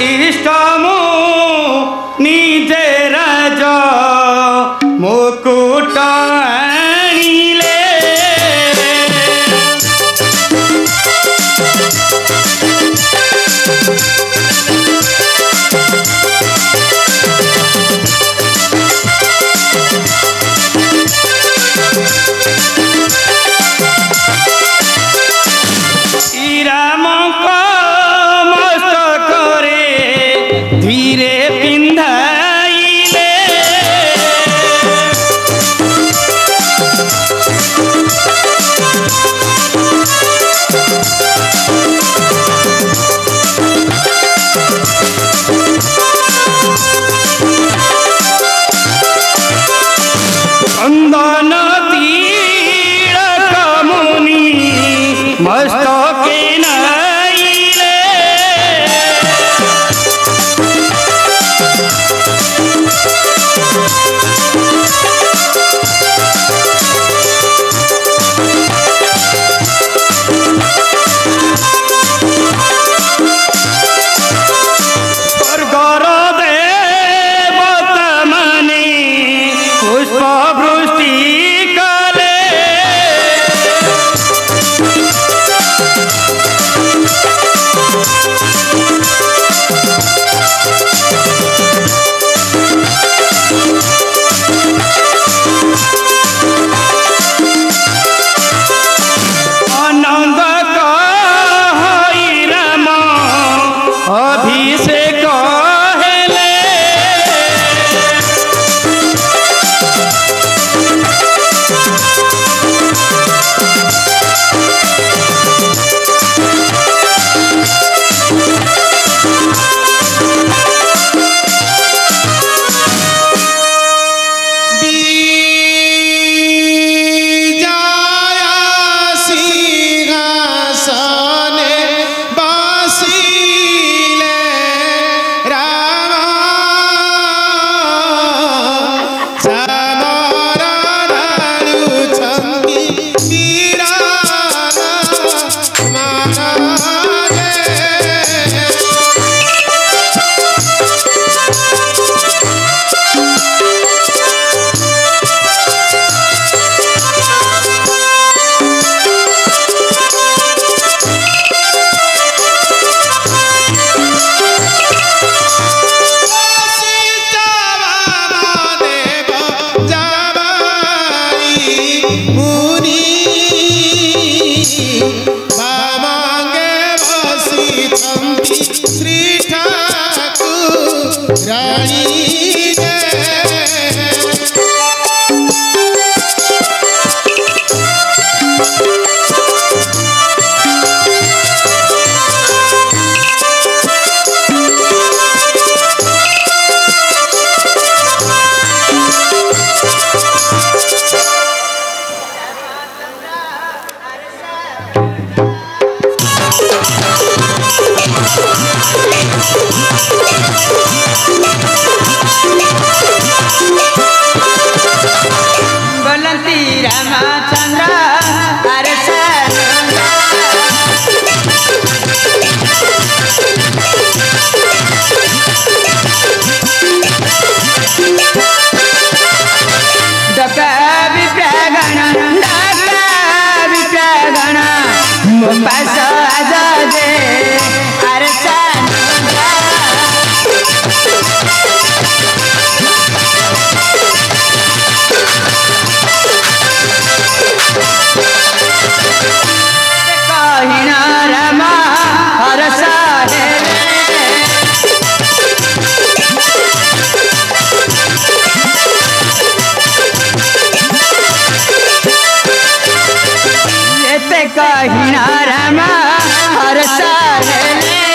estamos Pushpa Shri 白色爱的。कहिना Rama हर साल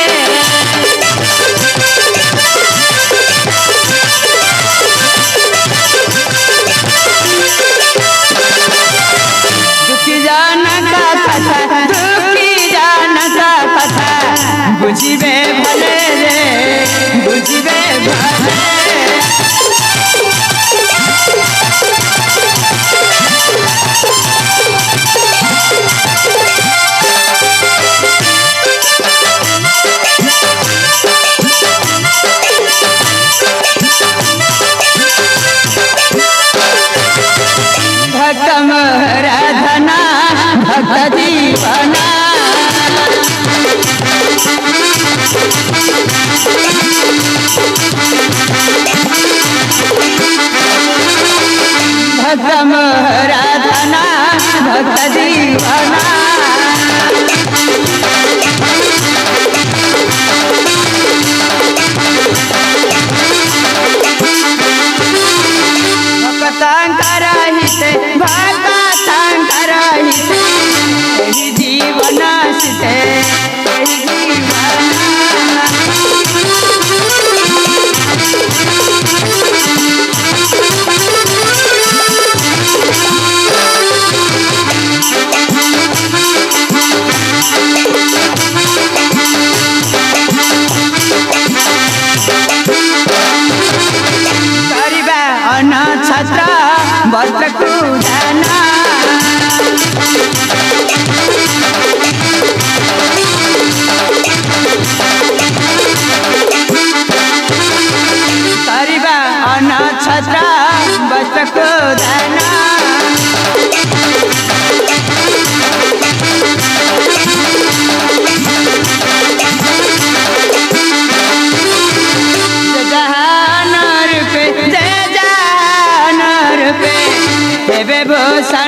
भूषण